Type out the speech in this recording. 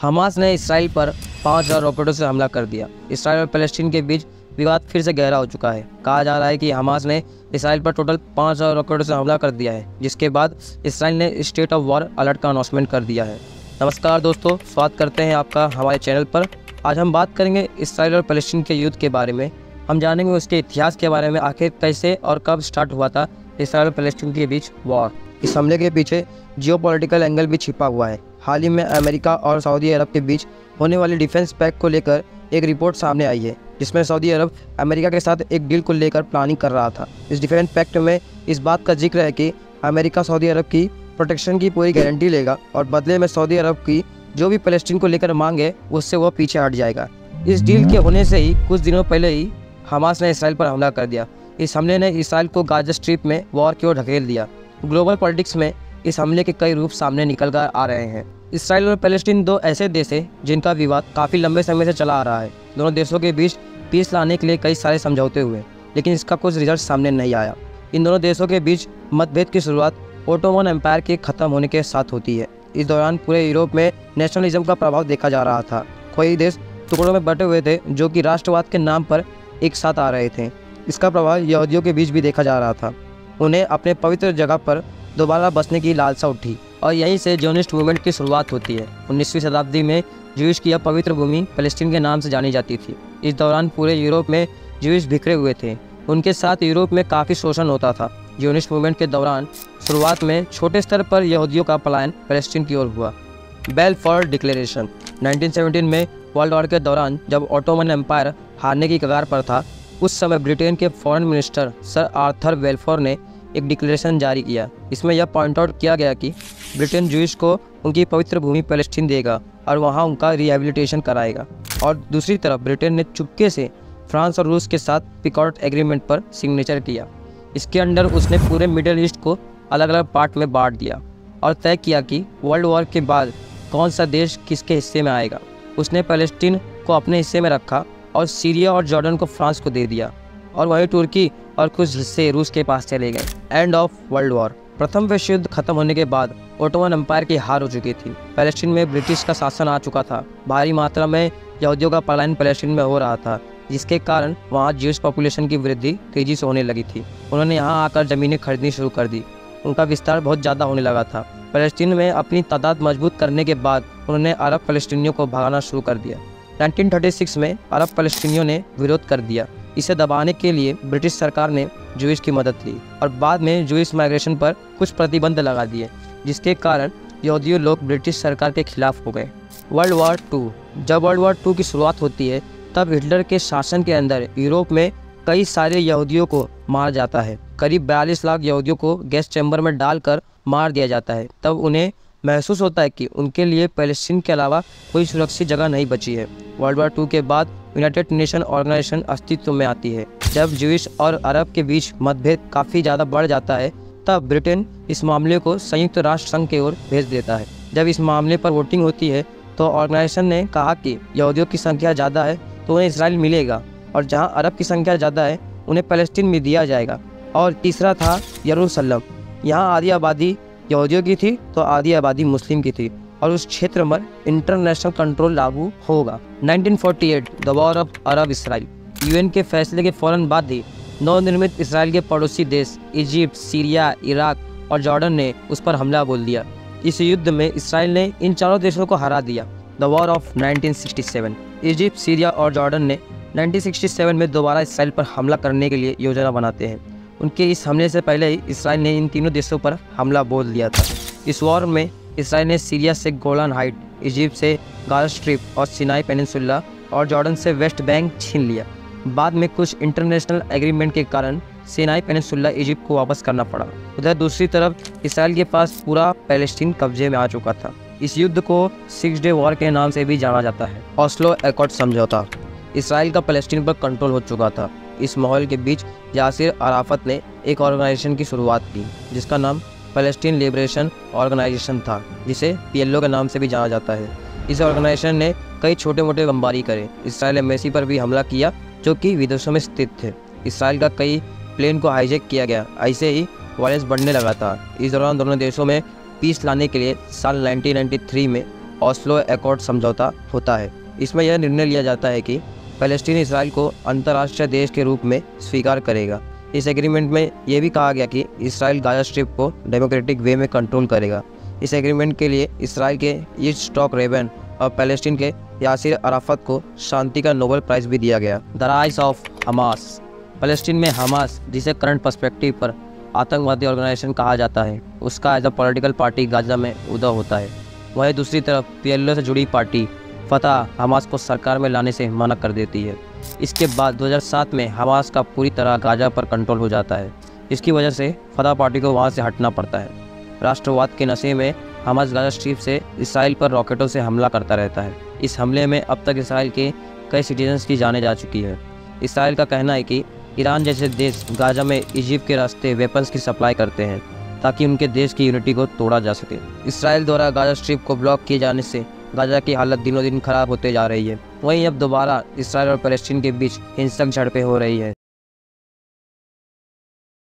Hamas ने Israel पर पाँच हज़ार रॉकेटों से हमला कर दिया। इसराइल और फलस्तीन के बीच विवाद फिर से गहरा हो चुका है। कहा जा रहा है कि हमास ने इसराइल पर टोटल पाँच हज़ार रॉकेटों से हमला कर दिया है, जिसके बाद इसराइल ने स्टेट ऑफ़ वॉर अलर्ट का अनाउंसमेंट कर दिया है। नमस्कार दोस्तों, स्वागत करते हैं आपका हमारे चैनल पर। आज हम बात करेंगे इसराइल और फलस्तीन के युद्ध के बारे में। हम जानेंगे उसके इतिहास के बारे में, आखिर कैसे और कब स्टार्ट हुआ था इसराइल और फलस्तीन के बीच वॉर इस हमले के पीछे जियो एंगल भी छिपा हुआ है। हाल ही में अमेरिका और सऊदी अरब के बीच होने वाले डिफेंस पैक को लेकर एक रिपोर्ट सामने आई है, जिसमें सऊदी अरब अमेरिका के साथ एक डील को लेकर प्लानिंग कर रहा था। इस डिफेंस पैक्ट में इस बात का ज़िक्र है कि अमेरिका सऊदी अरब की प्रोटेक्शन की पूरी गारंटी लेगा और बदले में सऊदी अरब की जो भी फलस्तीन को लेकर मांग है, उससे वह पीछे हट जाएगा। इस डील के होने से ही कुछ दिनों पहले ही हमास ने इसराइल पर हमला कर दिया। इस हमले ने इसराइल को गाजा स्ट्रिप में वॉर की ओर ढकेल दिया। ग्लोबल पॉलिटिक्स में इस हमले के कई रूप सामने निकल कर आ रहे हैं। इसराइल और पैलेस्टीन दो ऐसे देश हैं जिनका विवाद काफ़ी लंबे समय से चला आ रहा है। दोनों देशों के बीच पीस लाने के लिए कई सारे समझौते हुए, लेकिन इसका कुछ रिज़ल्ट सामने नहीं आया। इन दोनों देशों के बीच मतभेद की शुरुआत ओटोमन एम्पायर के खत्म होने के साथ होती है। इस दौरान पूरे यूरोप में नेशनलिज्म का प्रभाव देखा जा रहा था। कई देश टुकड़ों में बटे हुए थे, जो कि राष्ट्रवाद के नाम पर एक साथ आ रहे थे। इसका प्रभाव यहूदियों के बीच भी देखा जा रहा था। उन्हें अपने पवित्र जगह पर दोबारा बसने की लालसा उठी और यहीं से जोनिस्ट मूवमेंट की शुरुआत होती है। उन्नीसवीं शताब्दी में जूश की यह पवित्र भूमि फलस्तीन के नाम से जानी जाती थी। इस दौरान पूरे यूरोप में जूश बिखरे हुए थे। उनके साथ यूरोप में काफ़ी शोषण होता था। यूनिस्ट मूवमेंट के दौरान शुरुआत में छोटे स्तर पर यहूदियों का पलायन फलस्तीन की ओर हुआ। बेल फॉर डिक्लेरेशन 1917 में वर्ल्ड वॉर के दौरान जब ऑटोमन एम्पायर हारने की कगार पर था, उस समय ब्रिटेन के foreign minister sir Arthur Balfour ने एक डिक्लेरेशन जारी किया। इसमें यह पॉइंट आउट किया गया कि ब्रिटेन जूस को उनकी पवित्र भूमि पैलेस्टीन देगा और वहाँ उनका रिहेबिलिटेशन कराएगा। और दूसरी तरफ़ ब्रिटेन ने चुपके से फ्रांस और रूस के साथ पिकआउट एग्रीमेंट पर सिग्नेचर किया। इसके अंडर उसने पूरे मिडल ईस्ट को अलग अलग पार्ट में बांट दिया और तय किया कि वर्ल्ड वॉर के बाद कौन सा देश किसके हिस्से में आएगा। उसने पैलेस्टीन को अपने हिस्से में रखा और सीरिया और जॉर्डन को फ्रांस को दे दिया। और वही तुर्की और कुछ हिस्से रूस के पास चले गए। एंड ऑफ़ वर्ल्ड वॉर प्रथम विश्व युद्ध खत्म होने के बाद ओटोमन एम्पायर की हार हो चुकी थी। पैलेस्टीन में ब्रिटिश का शासन आ चुका था। भारी मात्रा में यहूदियों का पलायन पैलेस्टीन में हो रहा था, जिसके कारण वहाँ ज्यूस पॉपुलेशन की वृद्धि तेज़ी से होने लगी थी। उन्होंने यहाँ आकर ज़मीनें खरीदनी शुरू कर दी। उनका विस्तार बहुत ज़्यादा होने लगा था। फलस्तीन में अपनी तादाद मज़बूत करने के बाद उन्होंने अरब फलस्तीनियों को भगाना शुरू कर दिया। 1936 में अरब फलस्तीनियों ने विरोध कर दिया। इसे दबाने के लिए ब्रिटिश सरकार ने जूस की मदद ली और बाद में जूस माइग्रेशन पर कुछ प्रतिबंध लगा दिए, जिसके कारण यहूदी लोग ब्रिटिश सरकार के खिलाफ हो गए। World war two. जब वर्ल्ड वॉर टू की शुरुआत होती है, तब हिटलर के शासन के अंदर यूरोप में कई सारे यहूदियों को मार जाता है। करीब बयालीस लाख यहूदियों को गैस चैम्बर में डालकर मार दिया जाता है। तब उन्हें महसूस होता है कि उनके लिए पैलेस्टीन के अलावा कोई सुरक्षित जगह नहीं बची है। वर्ल्ड वार टू के बाद यूनाइटेड नेशन ऑर्गेनाइजेशन अस्तित्व में आती है। जब जूश और अरब के बीच मतभेद काफ़ी ज़्यादा बढ़ जाता है, तब ब्रिटेन इस मामले को संयुक्त राष्ट्र संघ की ओर भेज देता है। जब इस मामले पर वोटिंग होती है तो ऑर्गेनाइजेशन ने कहा कि यहूदियों की संख्या ज़्यादा है तो उन्हें इसराइल मिलेगा, और जहाँ अरब की संख्या ज़्यादा है, उन्हें फलस्तीन में दिया जाएगा। और तीसरा था यरूशलम। यहाँ आधी आबादी यहूदियों की थी तो आधी आबादी मुस्लिम की थी। और उस क्षेत्र में इंटरनेशनल कंट्रोल लागू होगा। 1948 the war of Arab Israel UN के फैसले के फ़ौरन बाद ही नवनिर्मित इसराइल के पड़ोसी देश इजिप्ट सीरिया इराक और जॉर्डन ने उस पर हमला बोल दिया। इस युद्ध में इसराइल ने इन चारों देशों को हरा दिया। The war of 1967 Egypt Syria और जॉर्डन ने 1967 में दोबारा इसराइल पर हमला करने के लिए योजना बनाते हैं। उनके इस हमले से पहले ही इसराइल ने इन तीनों देशों पर हमला बोल दिया था। इस वॉर में इसराइल ने सीरिया से गोलान हाइट इजिप्ट से गाजा स्ट्रिप और सिनाई पेनिनसुला और जॉर्डन से वेस्ट बैंक छीन लिया। बाद में कुछ इंटरनेशनल एग्रीमेंट के कारण सिनाई पेनिनसुला इजिप्ट को वापस करना पड़ा। उधर दूसरी तरफ़, इसराइल के पास पूरा पैलेस्टीन कब्जे में आ चुका था। इस युद्ध को सिक्स डे वॉर के नाम से भी जाना जाता है। ऑस्लो एकॉर्ड समझौता। इसराइल का पैलेस्टीन पर कंट्रोल हो चुका था। इस माहौल के बीच यासिर अराफत ने एक ऑर्गेनाइजेशन की शुरुआत की, जिसका नाम फलस्तीन लिबरेशन ऑर्गेनाइजेशन था, जिसे पीएलओ के नाम से भी जाना जाता है। इस ऑर्गेनाइजेशन ने कई छोटे मोटे बमबारी करे। इसराइल एम्बेसी पर भी हमला किया, जो कि विदेशों में स्थित थे। इसराइल का कई प्लेन को हाईजेक किया गया, ऐसे ही वायरस बढ़ने लगा था। इस दौरान दोनों देशों में पीस लाने के लिए साल 1993 में ऑस्लो एकॉर्ड समझौता होता है। इसमें यह निर्णय लिया जाता है कि फ़लस्तीन इसराइल को अंतर्राष्ट्रीय देश के रूप में स्वीकार करेगा। इस एग्रीमेंट में यह भी कहा गया कि इसराइल गाजा स्ट्रिप को डेमोक्रेटिक वे में कंट्रोल करेगा। इस एग्रीमेंट के लिए इसराइल के ईस्ट स्टॉक रेबन और पैलेस्टीन के यासिर अराफत को शांति का नोबल प्राइज़ भी दिया गया। द राइस ऑफ़ हमास फलस्तीन में हमास जिसे करंट पर्सपेक्टिव पर आतंकवादी ऑर्गेनाइजेशन कहा जाता है, उसका as a political party Gaza में उदय होता है। वहीं दूसरी तरफ़ पीएलओ से जुड़ी पार्टी फतह हमास को सरकार में लाने से मना कर देती है। इसके बाद 2007 में हमास का पूरी तरह गाजा पर कंट्रोल हो जाता है। इसकी वजह से फतह पार्टी को वहाँ से हटना पड़ता है। राष्ट्रवाद के नशे में हमास गाजा स्ट्रीप से इसराइल पर रॉकेटों से हमला करता रहता है। इस हमले में अब तक इसराइल के कई सिटीजन्स की जाने जा चुकी है। इसराइल का कहना है कि ईरान जैसे देश गाजा में इजिप्ट के रास्ते वेपन्स की सप्लाई करते हैं, ताकि उनके देश की यूनिटी को तोड़ा जा सके। इसराइल द्वारा गाजा स्ट्रिप को ब्लॉक किए जाने से गाजा की हालत दिनों दिन खराब होते जा रही है। वहीं अब दोबारा इसराइल और फलस्तीन के बीच हिंसक झड़पें हो रही है।